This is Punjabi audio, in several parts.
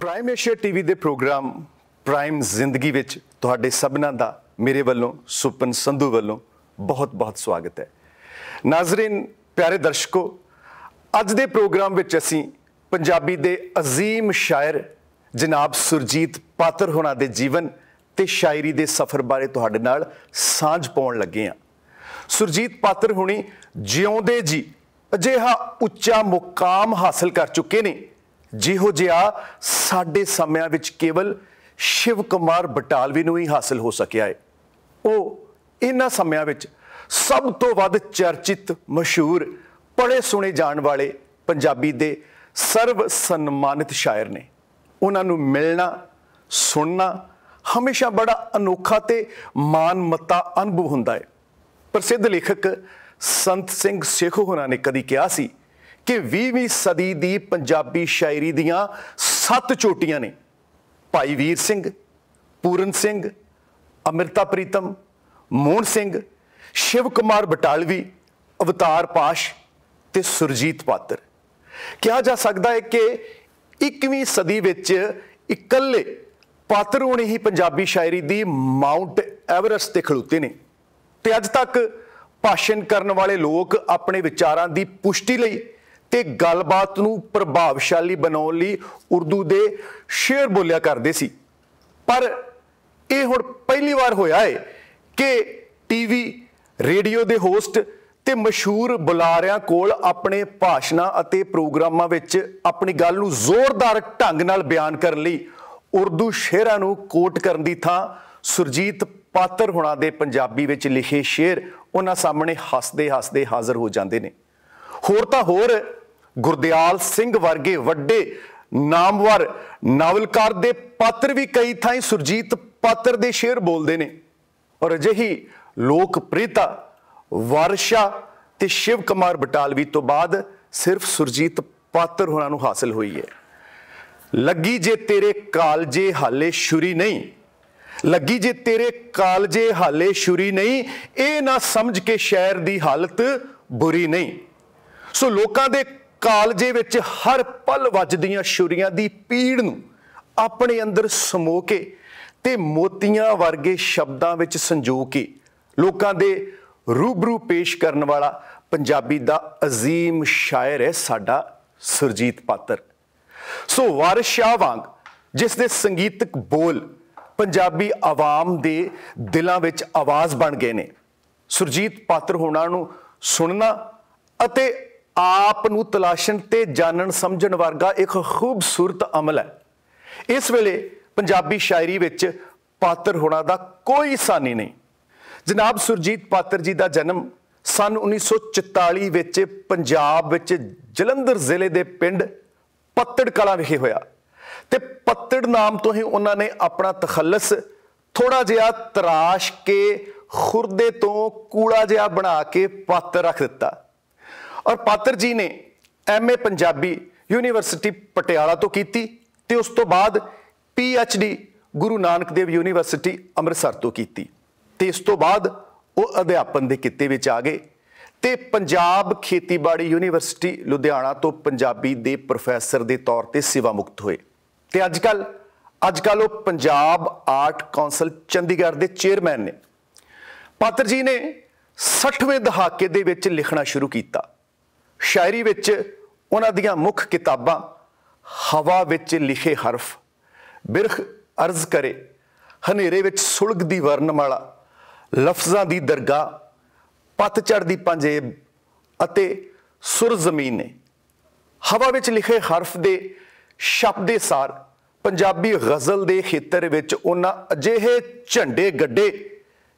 ਪ੍ਰਾਈਮ ਏਸ਼ੀਆ ਟੀਵੀ ਦੇ ਪ੍ਰੋਗਰਾਮ ਪ੍ਰਾਈਮ ਜ਼ਿੰਦਗੀ ਵਿੱਚ ਤੁਹਾਡੇ ਸਭਨਾਂ ਦਾ ਮੇਰੇ ਵੱਲੋਂ, ਸੁਪਨ ਸੰਧੂ ਵੱਲੋਂ ਬਹੁਤ-ਬਹੁਤ ਸਵਾਗਤ ਹੈ। ਨਾਜ਼ਰੀਨ, ਪਿਆਰੇ ਦਰਸ਼ਕੋ, ਅੱਜ ਦੇ ਪ੍ਰੋਗਰਾਮ ਵਿੱਚ ਅਸੀਂ ਪੰਜਾਬੀ ਦੇ ਅਜ਼ੀਮ ਸ਼ਾਇਰ ਜਨਾਬ ਸੁਰਜੀਤ ਪਾਤਰ ਹੋਣਾ ਦੇ ਜੀਵਨ ਤੇ ਸ਼ਾਇਰੀ ਦੇ ਸਫ਼ਰ ਬਾਰੇ ਤੁਹਾਡੇ ਨਾਲ ਸਾਂਝ ਪਾਉਣ ਲੱਗੇ ਹਾਂ। ਸੁਰਜੀਤ ਪਾਤਰ ਹੁਣੀ ਜਿਉਂਦੇ ਜੀ ਅਜਿਹਾ ਉੱਚਾ ਮੁਕਾਮ ਹਾਸਲ ਕਰ ਚੁੱਕੇ ਨੇ। ਜਿਹੋ ਜਿਹਾ ਸਾਡੇ ਸਮਿਆਂ ਵਿੱਚ ਕੇਵਲ ਸ਼ਿਵ ਕੁਮਾਰ ਬਟਾਲਵੀ ਨੂੰ ਹੀ ਹਾਸਲ ਹੋ ਸਕਿਆ ਹੈ ਉਹ ਇਹਨਾਂ ਸਮਿਆਂ ਵਿੱਚ ਸਭ ਤੋਂ ਵੱਧ ਚਰਚਿਤ, ਮਸ਼ਹੂਰ ਪੜੇ ਸੁਣੇ ਜਾਣ ਵਾਲੇ ਪੰਜਾਬੀ ਦੇ ਸਰਵ ਸਨਮਾਨਿਤ ਸ਼ਾਇਰ ਨੇ। ਉਹਨਾਂ ਨੂੰ ਮਿਲਣਾ, ਸੁਣਨਾ ਹਮੇਸ਼ਾ ਬੜਾ ਅਨੋਖਾ ਤੇ ਮਾਨਮਤਾ ਅਨੁਭਵ ਹੁੰਦਾ ਹੈ ਪ੍ਰਸਿੱਧ ਲੇਖਕ ਸੰਤ ਸਿੰਘ ਸੇਖੋ ਹੋਣਾ ਨੇ ਕਦੀ ਕਿਹਾ ਸੀ ਕਿ 20ਵੀਂ ਸਦੀ ਦੀ ਪੰਜਾਬੀ ਸ਼ਾਇਰੀ ਦੀਆਂ ਸੱਤ ਚੋਟੀਆਂ ਨੇ। ਭਾਈ ਵੀਰ ਸਿੰਘ, ਪੂਰਨ ਸਿੰਘ, ਅਮਰਤਾ ਪ੍ਰੀਤਮ, ਮੋਹਨ ਸਿੰਘ, ਸ਼ਿਵ ਕੁਮਾਰ ਬਟਾਲਵੀ, ਅਵਤਾਰ ਪਾਸ਼ ਤੇ ਸੁਰਜੀਤ ਪਾਤਰ। ਕਿਹਾ ਜਾ ਸਕਦਾ ਹੈ ਕਿ 21ਵੀਂ ਸਦੀ ਵਿੱਚ ਇਕੱਲੇ ਪਾਤਰ ਹੋਣੇ ਹੀ ਪੰਜਾਬੀ ਸ਼ਾਇਰੀ ਦੀ ਮਾਉਂਟ ਐਵਰੈਸਟ ਤੇ ਖੜੂਤੇ ਨੇ। ਤੇ ਅੱਜ ਤੱਕ ਭਾਸ਼ਣ ਕਰਨ ਵਾਲੇ ਲੋਕ ਆਪਣੇ ਵਿਚਾਰਾਂ ਦੀ ਪੁਸ਼ਟੀ ਲਈ ਤੇ ਗੱਲਬਾਤ ਨੂੰ ਪ੍ਰਭਾਵਸ਼ਾਲੀ ਬਣਾਉਣ ਲਈ ਉਰਦੂ ਦੇ ਸ਼ੇਰ ਬੋਲਿਆ ਕਰਦੇ ਸੀ। ਪਰ ਇਹ ਹੁਣ ਪਹਿਲੀ ਵਾਰ ਹੋਇਆ ਹੈ ਕਿ ਟੀਵੀ, ਰੇਡੀਓ ਦੇ ਹੋਸਟ ਤੇ ਮਸ਼ਹੂਰ ਬੁਲਾਰਿਆਂ ਕੋਲ ਆਪਣੇ ਭਾਸ਼ਣਾਂ ਅਤੇ ਪ੍ਰੋਗਰਾਮਾਂ ਵਿੱਚ ਆਪਣੀ ਗੱਲ ਨੂੰ ਜ਼ੋਰਦਾਰ ਢੰਗ ਨਾਲ ਬਿਆਨ ਕਰਨ ਲਈ ਉਰਦੂ ਸ਼ੇਰਾਂ ਨੂੰ ਕੋਟ ਕਰਨ ਦੀ ਥਾਂ ਸੁਰਜੀਤ ਪਾਤਰ ਹੁਣਾਂ ਦੇ ਪੰਜਾਬੀ ਵਿੱਚ ਲਿਖੇ ਸ਼ੇਰ ਉਹਨਾਂ ਸਾਹਮਣੇ ਹੱਸਦੇ ਹੱਸਦੇ ਹਾਜ਼ਰ ਹੋ ਜਾਂਦੇ ਨੇ। ਹੋਰ ਤਾਂ ਹੋਰ ਗੁਰਦਿਆਲ ਸਿੰਘ ਵਰਗੇ ਵੱਡੇ ਨਾਮਵਰ ਨਾਵਲਕਾਰ ਦੇ ਪਾਤਰ ਵੀ ਕਈ ਥਾਈਂ ਸੁਰਜੀਤ ਪਾਤਰ ਦੇ ਸ਼ੇਰ ਬੋਲਦੇ ਨੇ। ਔਰ ਅਜਿਹੀ ਲੋਕਪ੍ਰਿਯਤਾ ਵਰਸ਼ਾ ਤੇ ਸ਼ਿਵ ਕੁਮਾਰ ਬਟਾਲਵੀ ਤੋਂ ਬਾਅਦ ਸਿਰਫ ਸੁਰਜੀਤ ਪਾਤਰ ਹੋਣਾ ਨੂੰ ਹਾਸਲ ਹੋਈ ਹੈ। ਲੱਗੀ ਜੇ ਤੇਰੇ ਕਾਲਜੇ ਹਾਲੇ ਸ਼ੁਰੀ ਨਹੀਂ, ਲੱਗੀ ਜੇ ਤੇਰੇ ਕਾਲਜੇ ਹਾਲੇ ਸ਼ੁਰੀ ਨਹੀਂ, ਇਹ ਨਾ ਸਮਝ ਕੇ ਸ਼ਹਿਰ ਦੀ ਹਾਲਤ ਬੁਰੀ ਨਹੀਂ। ਸੋ ਲੋਕਾਂ ਦੇ ਕਾਲਜੇ ਵਿੱਚ ਹਰ ਪਲ ਵੱਜਦੀਆਂ ਛੁਰੀਆਂ ਦੀ ਪੀੜ ਨੂੰ ਆਪਣੇ ਅੰਦਰ ਸਮੋ ਕੇ ਤੇ ਮੋਤੀਆਂ ਵਰਗੇ ਸ਼ਬਦਾਂ ਵਿੱਚ ਸੰਜੋ ਕੇ ਲੋਕਾਂ ਦੇ ਰੂਬਰੂ ਪੇਸ਼ ਕਰਨ ਵਾਲਾ ਪੰਜਾਬੀ ਦਾ ਅਜ਼ੀਮ ਸ਼ਾਇਰ ਹੈ ਸਾਡਾ ਸੁਰਜੀਤ ਪਾਤਰ। ਸੋ ਵਾਰਿਸ ਵਾਂਗ ਜਿਸ ਦੇ ਸੰਗੀਤਕ ਬੋਲ ਪੰਜਾਬੀ ਆਵਾਮ ਦੇ ਦਿਲਾਂ ਵਿੱਚ ਆਵਾਜ਼ ਬਣ ਗਏ ਨੇ, ਸੁਰਜੀਤ ਪਾਤਰ ਹੋਣਾ ਨੂੰ ਸੁਣਨਾ ਅਤੇ ਆਪ ਨੂੰ ਤਲਾਸ਼ਣ ਤੇ ਜਾਣਨ ਸਮਝਣ ਵਰਗਾ ਇੱਕ ਖੂਬਸੂਰਤ ਅਮਲ ਹੈ। ਇਸ ਵੇਲੇ ਪੰਜਾਬੀ ਸ਼ਾਇਰੀ ਵਿੱਚ ਪਾਤਰ ਹੋਣਾ ਦਾ ਕੋਈ ਸਾਨੀ ਨਹੀਂ। ਜਨਾਬ ਸੁਰਜੀਤ ਪਾਤਰ ਜੀ ਦਾ ਜਨਮ ਸਨ 1944 ਵਿੱਚ ਪੰਜਾਬ ਵਿੱਚ ਜਲੰਧਰ ਜ਼ਿਲ੍ਹੇ ਦੇ ਪਿੰਡ ਪੱਤੜ ਕਲਾਂ ਵਿਖੇ ਹੋਇਆ। ਤੇ ਪੱਤੜ ਨਾਮ ਤੋਂ ਹੀ ਉਹਨਾਂ ਨੇ ਆਪਣਾ ਤਖੱਲਸ ਥੋੜਾ ਜਿਹਾ ਤਰਾਸ਼ ਕੇ ਖੁਰਦੇ ਤੋਂ ਕੂੜਾ ਜਿਹਾ ਬਣਾ ਕੇ ਪਾਤਰ ਰੱਖ ਦਿੱਤਾ। ਔਰ ਪਾਤਰ ਜੀ ਨੇ ਐਮਏ ਪੰਜਾਬੀ ਯੂਨੀਵਰਸਿਟੀ ਪਟਿਆਲਾ ਤੋਂ ਕੀਤੀ ਤੇ ਉਸ ਤੋਂ ਬਾਅਦ P H D Guru Nanak Dev university Amritsar ਤੋਂ ਕੀਤੀ। ਤੇ ਇਸ ਤੋਂ ਬਾਅਦ ਉਹ ਅਧਿਆਪਨ ਦੇ ਕਿੱਤੇ ਵਿੱਚ ਆ ਗਏ ਤੇ ਪੰਜਾਬ ਖੇਤੀਬਾੜੀ ਯੂਨੀਵਰਸਿਟੀ ਲੁਧਿਆਣਾ ਤੋਂ ਪੰਜਾਬੀ ਦੇ ਪ੍ਰੋਫੈਸਰ ਦੇ ਤੌਰ ਤੇ ਸੇਵਾ ਮੁਕਤ ਹੋਏ। ਤੇ ਅੱਜ ਕੱਲ ਅੱਜ ਕੱਲ ਉਹ ਪੰਜਾਬ ਆਰਟ ਕਾਉਂਸਲ ਚੰਡੀਗੜ੍ਹ ਦੇ ਚੇਅਰਮੈਨ ਨੇ। ਪਾਤਰ ਜੀ ਨੇ 60ਵੇਂ ਦਹਾਕੇ ਦੇ ਵਿੱਚ ਲਿਖਣਾ ਸ਼ੁਰੂ ਕੀਤਾ। ਸ਼ਾਇਰੀ ਵਿੱਚ ਉਹਨਾਂ ਦੀਆਂ ਮੁੱਖ ਕਿਤਾਬਾਂ ਹਵਾ ਵਿੱਚ ਲਿਖੇ ਹਰਫ, ਬਿਰਖ ਅਰਜ਼ ਕਰੇ, ਹਨੇਰੇ ਵਿੱਚ ਸੁਲਗਦੀ ਵਰਨਮਾਲਾ ਲਫ਼ਜ਼ਾਂ ਦੀ ਦਰਗਾਹ ਪਤਝੜ ਦੀ ਪੰਜੇਬ ਅਤੇ ਸੁਰ ਜ਼ਮੀਨ। ਨੇ ਹਵਾ ਵਿੱਚ ਲਿਖੇ ਹਰਫ ਦੇ ਸ਼ਬਦੇ ਸਾਰ ਪੰਜਾਬੀ ਗ਼ਜ਼ਲ ਦੇ ਖੇਤਰ ਵਿੱਚ ਉਹਨਾਂ ਅਜਿਹੇ ਝੰਡੇ ਗੱਡੇ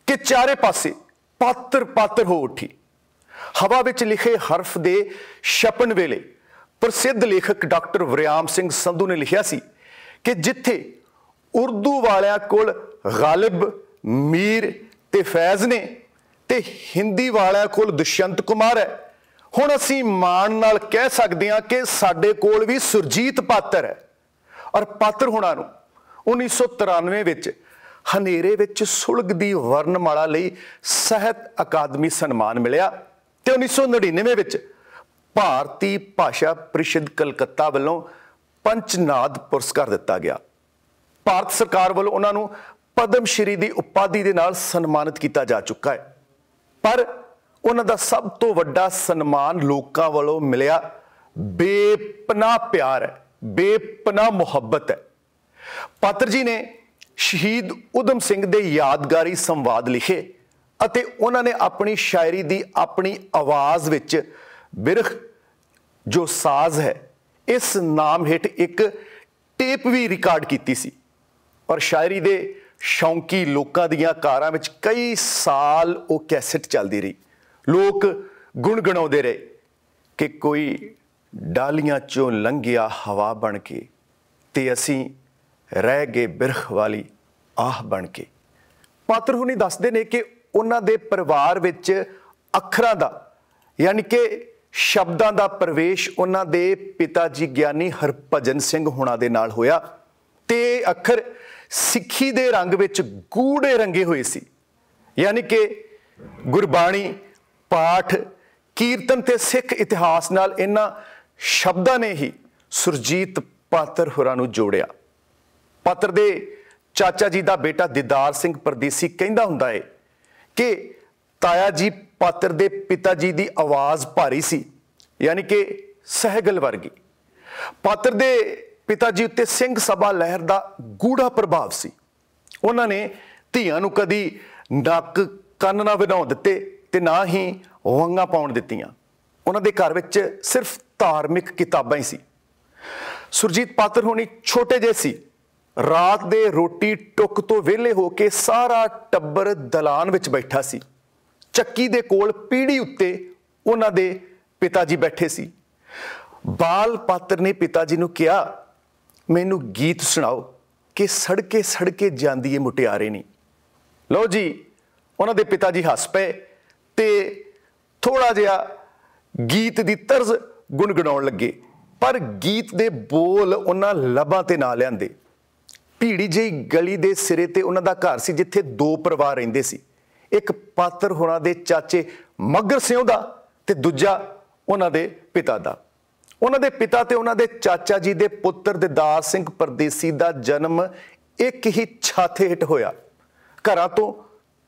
ਕਿ ਚਾਰੇ ਪਾਸੇ ਪਾਤਰ ਪਾਤਰ ਹੋ ਉੱਠੀ। ਹਵਾ ਵਿੱਚ ਲਿਖੇ ਹਰਫ ਦੇ ਛਪਣ ਵੇਲੇ ਪ੍ਰਸਿੱਧ ਲੇਖਕ ਡਾਕਟਰ ਵਰਿਆਮ ਸਿੰਘ ਸੰਧੂ ਨੇ ਲਿਖਿਆ ਸੀ ਕਿ ਜਿੱਥੇ ਉਰਦੂ ਵਾਲਿਆਂ ਕੋਲ ਗਾਲਿਬ, ਮੀਰ ਤੇ ਫੈਜ਼ ਨੇ ਤੇ ਹਿੰਦੀ ਵਾਲਿਆਂ ਕੋਲ ਦੁਸ਼ਯੰਤ ਕੁਮਾਰ ਹੈ। ਹੁਣ ਅਸੀਂ ਮਾਣ ਨਾਲ ਕਹਿ ਸਕਦੇ ਹਾਂ ਕਿ ਸਾਡੇ ਕੋਲ ਵੀ ਸੁਰਜੀਤ ਪਾਤਰ ਹੈ ਔਰ ਪਾਤਰ ਹੁਣਾਂ ਨੂੰ 1993 ਵਿੱਚ ਹਨੇਰੇ ਵਿੱਚ ਸੁਲਗਦੀ ਵਰਨਮਾਲਾ ਲਈ ਸਾਹਿਤ ਅਕਾਦਮੀ ਸਨਮਾਨ ਮਿਲਿਆ। ਤੇ 1999 ਵਿੱਚ ਭਾਰਤੀ ਭਾਸ਼ਾ ਪ੍ਰੀਸ਼ਦ ਕਲਕੱਤਾ ਵੱਲੋਂ ਪੰਚਨਾਦ ਪੁਰਸਕਾਰ ਦਿੱਤਾ ਗਿਆ। ਭਾਰਤ ਸਰਕਾਰ ਵੱਲੋਂ ਉਹਨਾਂ ਨੂੰ ਪਦਮ ਸ਼੍ਰੀ ਦੀ ਉਪਾਧੀ ਦੇ ਨਾਲ ਸਨਮਾਨਿਤ ਕੀਤਾ ਜਾ ਚੁੱਕਾ ਹੈ। ਪਰ ਉਹਨਾਂ ਦਾ ਸਭ ਤੋਂ ਵੱਡਾ ਸਨਮਾਨ ਲੋਕਾਂ ਵੱਲੋਂ ਮਿਲਿਆ ਬੇਪਨਾਹ ਪਿਆਰ ਹੈ, ਬੇਪਨਾਹ ਮੁਹੱਬਤ ਹੈ। ਪਾਤਰ ਜੀ ਨੇ ਸ਼ਹੀਦ ਉਦਮ ਸਿੰਘ ਦੇ ਯਾਦਗਾਰੀ ਸੰਵਾਦ ਲਿਖੇ ਅਤੇ ਉਹਨਾਂ ਨੇ ਆਪਣੀ ਸ਼ਾਇਰੀ ਦੀ ਆਪਣੀ ਆਵਾਜ਼ ਵਿੱਚ ਬਿਰਖ ਜੋ ਸਾਜ਼ ਹੈ, ਇਸ ਨਾਮ ਹੇਠ ਇੱਕ ਟੇਪ ਵੀ ਰਿਕਾਰਡ ਕੀਤੀ ਸੀ। ਔਰ ਸ਼ਾਇਰੀ ਦੇ ਸ਼ੌਂਕੀ ਲੋਕਾਂ ਦੀਆਂ ਕਾਰਾਂ ਵਿੱਚ ਕਈ ਸਾਲ ਉਹ ਕੈਸੇਟ ਚੱਲਦੀ ਰਹੀ। ਲੋਕ ਗੁੰਗਣਾਉਂਦੇ ਰਹੇ ਕਿ ਕੋਈ ਡਾਲੀਆਂ ਚੋਂ ਲੰਘਿਆ ਹਵਾ ਬਣ ਕੇ ਤੇ ਅਸੀਂ ਰਹਿ ਗਏ ਬਿਰਖ ਵਾਲੀ ਆਹ ਬਣ ਕੇ। ਪਾਤਰ ਹੁਣੀ ਦੱਸਦੇ ਨੇ ਕਿ ਉਹਨਾਂ ਦੇ ਪਰਿਵਾਰ ਵਿੱਚ ਅੱਖਰਾਂ ਦਾ, ਯਾਨੀ ਕਿ ਸ਼ਬਦਾਂ ਦਾ ਪ੍ਰਵੇਸ਼ ਉਹਨਾਂ ਦੇ ਪਿਤਾ ਜੀ ਗਿਆਨੀ ਹਰਭਜਨ ਸਿੰਘ ਹੁਣਾਂ ਦੇ ਨਾਲ ਹੋਇਆ ਤੇ ਅੱਖਰ ਸਿੱਖੀ ਦੇ ਰੰਗ ਵਿੱਚ ਗੂੜੇ ਰੰਗੇ ਹੋਏ ਸੀ। ਯਾਨੀ ਕਿ ਗੁਰਬਾਣੀ, ਪਾਠ, ਕੀਰਤਨ ਤੇ ਸਿੱਖ ਇਤਿਹਾਸ ਨਾਲ ਇਹਨਾਂ ਸ਼ਬਦਾਂ ਨੇ ਹੀ ਸੁਰਜੀਤ ਪਾਤਰ ਹੋਰਾਂ ਨੂੰ ਜੋੜਿਆ। ਪਾਤਰ ਦੇ ਚਾਚਾ ਜੀ ਦਾ ਬੇਟਾ ਦਿਦਾਰ ਸਿੰਘ ਪਰਦੇਸੀ ਕਹਿੰਦਾ ਹੁੰਦਾ ਏ ਕਿ ਤਾਇਆ ਜੀ ਪਾਤਰ ਦੇ ਪਿਤਾ ਜੀ ਦੀ ਆਵਾਜ਼ ਭਾਰੀ ਸੀ, ਯਾਨੀ ਕਿ ਸਹਿਗਲ ਵਰਗੀ। ਪਾਤਰ ਦੇ ਪਿਤਾ ਜੀ ਉੱਤੇ ਸਿੰਘ ਸਭਾ ਲਹਿਰ ਦਾ ਗੂੜਾ ਪ੍ਰਭਾਵ ਸੀ। ਉਹਨਾਂ ਨੇ ਧੀਆਂ ਨੂੰ ਕਦੀ ਨੱਕ ਕੰਨ ਨਾ ਵਧਾਉਣ ਦਿੱਤੇ ਤੇ ਨਾ ਹੀ ਵੰਗਾ ਪਾਉਣ ਦਿੱਤੀਆਂ। ਉਹਨਾਂ ਦੇ ਘਰ ਵਿੱਚ ਸਿਰਫ ਧਾਰਮਿਕ ਕਿਤਾਬਾਂ ਹੀ ਸੀ। ਸੁਰਜੀਤ ਪਾਤਰ ਹੋਣੀ ਛੋਟੇ ਜਿਹੇ ਸੀ। ਰਾਤ ਦੇ ਰੋਟੀ ਟੁੱਕ ਤੋਂ ਵਿਹਲੇ ਹੋ ਕੇ ਸਾਰਾ ਟੱਬਰ ਦਲਾਨ ਵਿੱਚ ਬੈਠਾ ਸੀ। ਚੱਕੀ ਦੇ ਕੋਲ ਪੀੜੀ ਉੱਤੇ ਉਹਨਾਂ ਦੇ ਪਿਤਾ ਜੀ ਬੈਠੇ ਸੀ। ਬਾਲ ਪਾਤਰ ਨੇ ਪਿਤਾ ਜੀ ਨੂੰ ਕਿਹਾ, ਮੈਨੂੰ ਗੀਤ ਸੁਣਾਓ ਕਿ ਸੜਕੇ ਸੜਕੇ ਜਾਂਦੀ ਏ ਮੁਟਿਆਰੇ ਨਹੀਂ ਲਓ ਜੀ, ਉਹਨਾਂ ਦੇ ਪਿਤਾ ਜੀ ਹੱਸ ਪਏ ਤੇ ਥੋੜਾ ਜਿਹਾ ਗੀਤ ਦੀ ਤਰਜ਼ ਗੁੰਗਣਾਉਣ ਲੱਗੇ। ਪਰ ਗੀਤ ਦੇ ਬੋਲ ਉਹਨਾਂ ਲਬਾਂ ਤੇ ਨਾ ਲਿਆਂਦੇ। ਭੀੜੀ ਜਿਹੀ ਗਲੀ ਦੇ ਸਿਰੇ ਤੇ ਉਹਨਾਂ ਦਾ ਘਰ ਸੀ, ਜਿੱਥੇ ਦੋ ਪਰਿਵਾਰ ਰਹਿੰਦੇ ਸੀ। ਇੱਕ ਪਾਤਰ ਹੋਣਾ ਦੇ ਚਾਚੇ ਮਗਰ ਸਿਉ ਦਾ ਤੇ ਦੂਜਾ ਉਹਨਾਂ ਦੇ ਪਿਤਾ ਦਾ। ਉਹਨਾਂ ਦੇ ਪਿਤਾ ਤੇ ਉਹਨਾਂ ਦੇ ਚਾਚਾ ਜੀ ਦੇ ਪੁੱਤਰ ਦਿਦਾਰ ਸਿੰਘ ਪਰਦੇਸੀ ਦਾ ਜਨਮ ਇੱਕ ਹੀ ਛਾਥੇ ਹੇਠ ਹੋਇਆ। ਘਰਾਂ ਤੋਂ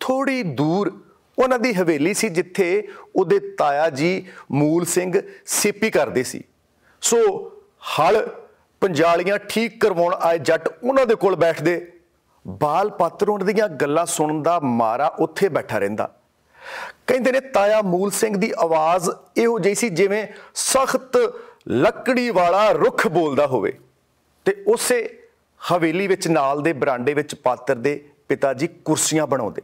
ਥੋੜੀ ਦੂਰ ਉਹਨਾਂ ਦੀ ਹਵੇਲੀ ਸੀ, ਜਿੱਥੇ ਉਹਦੇ ਤਾਇਆ ਜੀ ਮੂਲ ਸਿੰਘ ਸੀਪੀ ਕਰਦੇ ਸੀ। ਸੋ ਹਲ ਪੰਜਾਲੀਆਂ ਠੀਕ ਕਰਵਾਉਣ ਆਏ ਜੱਟ ਉਹਨਾਂ ਦੇ ਕੋਲ ਬੈਠਦੇ। ਬਾਲ ਪਾਤਰ ਉਹਨਾਂ ਦੀਆਂ ਗੱਲਾਂ ਸੁਣਨ ਦਾ ਮਾਰਾ ਉੱਥੇ ਬੈਠਾ ਰਹਿੰਦਾ। ਕਹਿੰਦੇ ਨੇ, ਤਾਇਆ ਮੂਲ ਸਿੰਘ ਦੀ ਆਵਾਜ਼ ਇਹੋ ਜਿਹੀ ਸੀ ਜਿਵੇਂ ਸਖਤ ਲੱਕੜੀ ਵਾਲਾ ਰੁੱਖ ਬੋਲਦਾ ਹੋਵੇ। ਤੇ ਉਸੇ ਹਵੇਲੀ ਵਿੱਚ ਨਾਲ ਦੇ ਬਰਾਂਡੇ ਵਿੱਚ ਪਾਤਰ ਦੇ ਪਿਤਾ ਜੀ ਕੁਰਸੀਆਂ ਬਣਾਉਂਦੇ।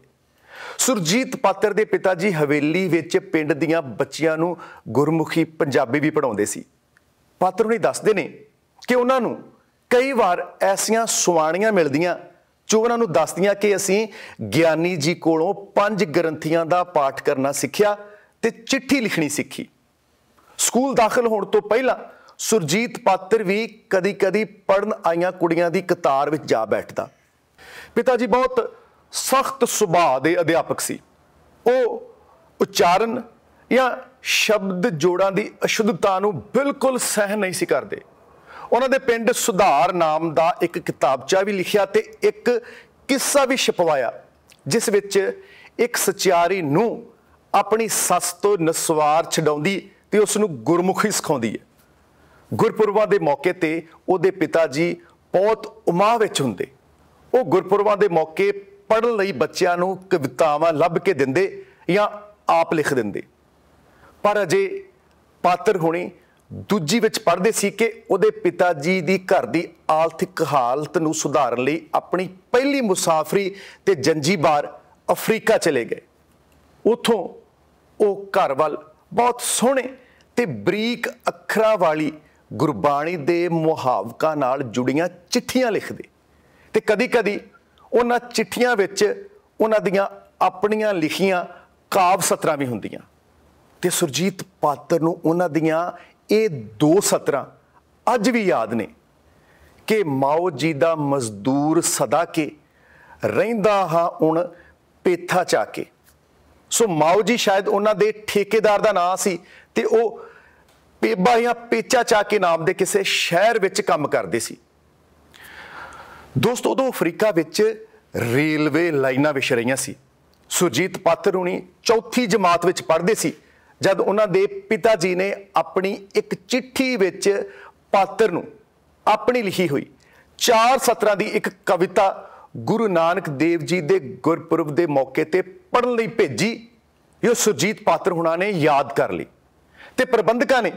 ਸੁਰਜੀਤ ਪਾਤਰ ਦੇ ਪਿਤਾ ਜੀ ਹਵੇਲੀ ਵਿੱਚ ਪਿੰਡ ਦੀਆਂ ਬੱਚੀਆਂ ਨੂੰ ਗੁਰਮੁਖੀ ਪੰਜਾਬੀ ਵੀ ਪੜਾਉਂਦੇ ਸੀ। ਪਾਤਰ ਉਹਨੇ ਦੱਸਦੇ ਨੇ ਕਿ ਉਹਨਾਂ ਨੂੰ ਕਈ ਵਾਰ ਐਸੀਆਂ ਸੁਆਣੀਆਂ ਮਿਲਦੀਆਂ ਜੋ ਉਹਨਾਂ ਨੂੰ ਦੱਸਦੀਆਂ ਕਿ ਅਸੀਂ ਗਿਆਨੀ ਜੀ ਕੋਲੋਂ ਪੰਜ ਗ੍ਰੰਥੀਆਂ ਦਾ ਪਾਠ ਕਰਨਾ ਸਿੱਖਿਆ ਤੇ ਚਿੱਠੀ ਲਿਖਣੀ ਸਿੱਖੀ। ਸਕੂਲ ਦਾਖਲ ਹੋਣ ਤੋਂ ਪਹਿਲਾਂ ਸੁਰਜੀਤ ਪਾਤਰ ਵੀ ਕਦੀ-ਕਦੀ ਪੜਨ ਆਈਆਂ ਕੁੜੀਆਂ ਦੀ ਕਤਾਰ ਵਿੱਚ ਜਾ ਬੈਠਦਾ। ਪਿਤਾ ਜੀ ਬਹੁਤ ਸਖਤ ਸੁਭਾਅ ਦੇ ਅਧਿਆਪਕ ਸੀ। ਉਹ ਉਚਾਰਨ ਜਾਂ ਸ਼ਬਦ ਜੋੜਾਂ ਦੀ ਅਸ਼ੁੱਧਤਾ ਨੂੰ ਬਿਲਕੁਲ ਸਹਿ ਨਹੀਂ ਸੀ ਕਰਦੇ। ਉਹਨਾਂ ਦੇ ਪਿੰਡ ਸੁਧਾਰ ਨਾਮ ਦਾ ਇੱਕ ਕਿਤਾਬਚਾ ਵੀ ਲਿਖਿਆ ਤੇ ਇੱਕ ਕਿੱਸਾ ਵੀ ਛਪਵਾਇਆ, ਜਿਸ ਵਿੱਚ ਇੱਕ ਸਚਿਆਰੀ ਨੂੰ ਆਪਣੀ ਸੱਸ ਤੋਂ ਨਸਵਾਰ ਛਡਾਉਂਦੀ ਤੇ ਉਸ ਨੂੰ ਗੁਰਮੁਖੀ ਸਿਖਾਉਂਦੀ ਹੈ। ਗੁਰਪੁਰਬਾਂ ਦੇ ਮੌਕੇ ਤੇ ਉਹਦੇ ਪਿਤਾ ਜੀ ਬਹੁਤ ਉਮਾ ਵਿੱਚ ਹੁੰਦੇ। ਉਹ ਗੁਰਪੁਰਬਾਂ ਦੇ ਮੌਕੇ ਪੜਨ ਲਈ ਬੱਚਿਆਂ ਨੂੰ ਕਵਿਤਾਵਾਂ ਲੱਭ ਕੇ ਦਿੰਦੇ ਜਾਂ ਆਪ ਲਿਖ ਦਿੰਦੇ। ਪਰ ਅਜੇ ਪਾਤਰ ਹੋਣੀ ਦੂਜੀ ਵਿੱਚ ਪੜ੍ਹਦੇ ਸੀ ਕਿ ਉਹਦੇ ਪਿਤਾ ਜੀ ਦੀ ਘਰ ਦੀ ਆਰਥਿਕ ਹਾਲਤ ਨੂੰ ਸੁਧਾਰਨ ਲਈ ਆਪਣੀ ਪਹਿਲੀ ਮੁਸਾਫਰੀ ਤੇ ਜੰਜੀਬਾਰ ਅਫਰੀਕਾ ਚਲੇ ਗਏ। ਉਥੋਂ ਉਹ ਘਰ ਵੱਲ ਬਹੁਤ ਸੋਹਣੇ ਤੇ ਬਰੀਕ ਅੱਖਰਾਂ ਵਾਲੀ ਗੁਰਬਾਣੀ ਦੇ ਮੁਹਾਵਕਾਂ ਨਾਲ ਜੁੜੀਆਂ ਚਿੱਠੀਆਂ ਲਿਖਦੇ ਤੇ ਕਦੀ-ਕਦੀ ਉਹਨਾਂ ਚਿੱਠੀਆਂ ਵਿੱਚ ਉਹਨਾਂ ਦੀਆਂ ਆਪਣੀਆਂ ਲਿਖੀਆਂ ਕਾਵ ਸਤਰਾਂ ਵੀ ਹੁੰਦੀਆਂ ਤੇ ਸੁਰਜੀਤ ਪਾਤਰ ਨੂੰ ਉਹਨਾਂ ਦੀਆਂ ਇਹ ਦੋ ਸਤਰਾਂ ਅੱਜ ਵੀ ਯਾਦ ਨੇ ਕਿ ਮਾਓ ਜੀ ਦਾ ਮਜ਼ਦੂਰ ਸਦਾ ਕੇ ਰਹਿੰਦਾ ਹਾਂ ਹੁਣ ਪੇਥਾ ਚਾ ਕੇ। ਸੋ ਮਾਓ ਜੀ ਸ਼ਾਇਦ ਉਹਨਾਂ ਦੇ ਠੇਕੇਦਾਰ ਦਾ ਨਾਂ ਸੀ ਤੇ ਉਹ ਪੇਬਾ ਜਾਂ ਪੇਚਾ ਚਾ ਕੇ ਨਾਮ ਦੇ ਕਿਸੇ ਸ਼ਹਿਰ ਵਿੱਚ ਕੰਮ ਕਰਦੇ ਸੀ। ਦੋਸਤੋ, ਉਦੋਂ ਅਫਰੀਕਾ ਵਿੱਚ ਰੇਲਵੇ ਲਾਈਨਾਂ ਵਿਛ ਰਹੀਆਂ ਸੀ। ਸੁਰਜੀਤ ਪਾਤਰ ਹੁਣੀ ਚੌਥੀ ਜਮਾਤ ਵਿੱਚ ਪੜ੍ਹਦੇ ਸੀ। ਜਦ ਉਹਨਾਂ ਦੇ ਪਿਤਾ ਜੀ ਨੇ ਆਪਣੀ ਇੱਕ ਚਿੱਠੀ ਵਿੱਚ ਪਾਤਰ ਨੂੰ ਆਪਣੀ ਲਿਖੀ ਹੋਈ ਚਾਰ ਸਤਰਾਂ ਦੀ ਇੱਕ ਕਵਿਤਾ ਗੁਰੂ ਨਾਨਕ ਦੇਵ ਜੀ ਦੇ ਗੁਰਪੁਰਬ ਦੇ ਮੌਕੇ ਤੇ ਪੜਨ ਲਈ ਭੇਜੀ, ਜੋ ਸੁਰਜੀਤ ਪਾਤਰ ਹੁਣਾਂ ਨੇ ਯਾਦ ਕਰ ਲਈ। ਤੇ ਪ੍ਰਬੰਧਕਾਂ ਨੇ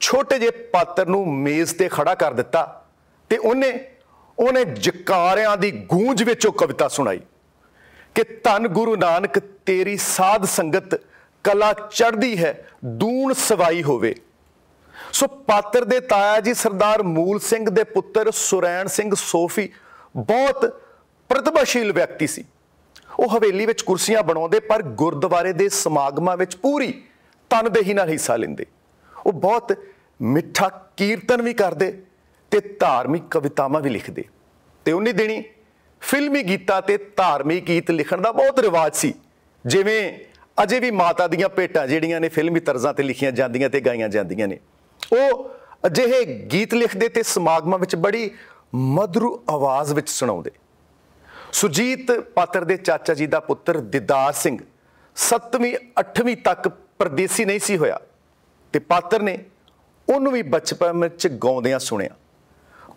ਛੋਟੇ ਜਿਹੇ ਪਾਤਰ ਨੂੰ ਮੇਜ਼ ਤੇ ਖੜਾ ਕਰ ਦਿੱਤਾ ਤੇ ਉਹਨੇ ਉਹਨੇ ਜਕਾਰਿਆਂ ਦੀ ਗੂੰਜ ਵਿੱਚ ਉਹ ਕਵਿਤਾ ਸੁਣਾਈ ਕਿ ਧੰਨ ਗੁਰੂ ਨਾਨਕ, ਤੇਰੀ ਸਾਧ ਸੰਗਤ ਕਲਾ ਚੜਦੀ ਹੈ, ਦੂਣ ਸਵਾਈ ਹੋਵੇ। ਸੋ ਪਾਤਰ ਦੇ ਤਾਇਆ ਜੀ ਸਰਦਾਰ ਮੂਲ ਸਿੰਘ ਦੇ ਪੁੱਤਰ ਸੁਰੈਣ ਸਿੰਘ ਸੋਫੀ ਬਹੁਤ ਪ੍ਰਤਿਭਾਸ਼ੀਲ ਵਿਅਕਤੀ ਸੀ। ਉਹ ਹਵੇਲੀ ਵਿੱਚ ਕੁਰਸੀਆਂ ਬਣਾਉਂਦੇ, ਪਰ ਗੁਰਦੁਆਰੇ ਦੇ ਸਮਾਗਮਾਂ ਵਿੱਚ ਪੂਰੀ ਤਨਦੇਹੀ ਨਾਲ ਹਿੱਸਾ ਲੈਂਦੇ। ਉਹ ਬਹੁਤ ਮਿੱਠਾ ਕੀਰਤਨ ਵੀ ਕਰਦੇ ਤੇ ਧਾਰਮਿਕ ਕਵਿਤਾਵਾਂ ਵੀ ਲਿਖਦੇ। ਤੇ ਉਹਨੇ ਦਿਨੀ ਫਿਲਮੀ ਗੀਤਾਂ ਤੇ ਧਾਰਮਿਕ ਗੀਤ ਲਿਖਣ ਦਾ ਬਹੁਤ ਰਿਵਾਜ ਸੀ, ਜਿਵੇਂ ਅਜੇ ਵੀ ਮਾਤਾ ਦੀਆਂ ਭੇਟਾਂ ਜਿਹੜੀਆਂ ਨੇ ਫਿਲਮੀ ਤਰਜ਼ਾਂ ਤੇ ਲਿਖੀਆਂ ਜਾਂਦੀਆਂ ਤੇ ਗਾਈਆਂ ਜਾਂਦੀਆਂ ਨੇ। ਉਹ ਅਜਿਹੇ ਗੀਤ ਲਿਖਦੇ ਤੇ ਸਮਾਗਮਾਂ ਵਿੱਚ ਬੜੀ ਮਧੁਰ ਆਵਾਜ਼ ਵਿੱਚ ਸੁਣਾਉਂਦੇ। ਸੁਜੀਤ ਪਾਤਰ ਦੇ ਚਾਚਾ ਜੀ ਦਾ ਪੁੱਤਰ ਦਿਦਾਰ ਸਿੰਘ 7ਵੀਂ 8ਵੀਂ ਤੱਕ ਪਰਦੇਸੀ ਨਹੀਂ ਸੀ ਹੋਇਆ ਤੇ ਪਾਤਰ ਨੇ ਉਹਨੂੰ ਵੀ ਬਚਪਨ ਵਿੱਚ ਗਾਉਂਦਿਆਂ ਸੁਣਿਆ।